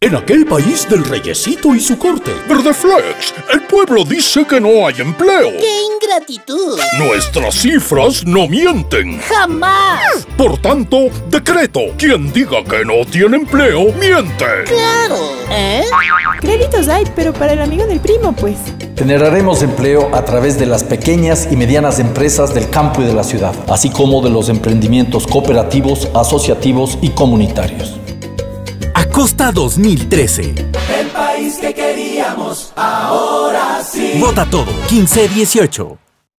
En aquel país del reyesito y su corte. Verdeflex, el pueblo dice que no hay empleo. ¡Qué ingratitud! Nuestras cifras no mienten. ¡Jamás! Por tanto, decreto, quien diga que no tiene empleo, miente. ¡Claro! ¿Eh? Créditos hay, pero para el amigo del primo, pues. Generaremos empleo a través de las pequeñas y medianas empresas del campo y de la ciudad, así como de los emprendimientos cooperativos, asociativos y comunitarios. Acosta 2013. El país que queríamos, ahora sí. Vota todo, 15-18.